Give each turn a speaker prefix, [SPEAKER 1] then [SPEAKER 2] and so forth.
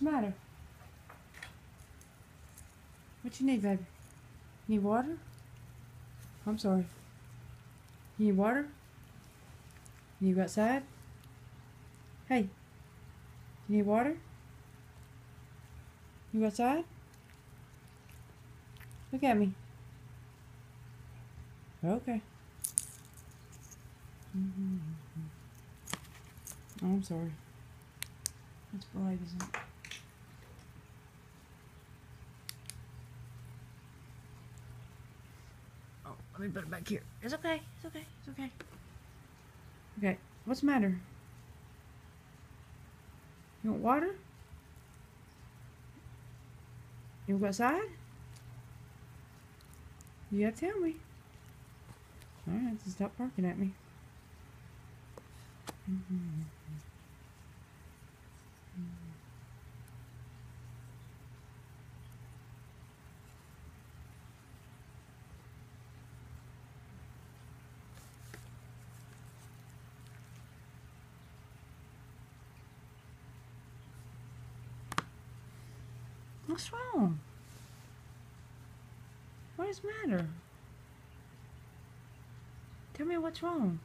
[SPEAKER 1] What's the matter? What you need, baby? Need water? I'm sorry. You need water? You need go outside? Hey. You need water? You go outside? Look at me. Okay. Mm-hmm. Oh, I'm sorry. Isn't it? Oh, let me put it back here. It's okay. It's okay. It's okay. Okay. What's the matter? You want water? You want to go outside? You gotta tell me. Alright, so stop barking at me. Mm-hmm. What's wrong? What is matter? Tell me what's wrong.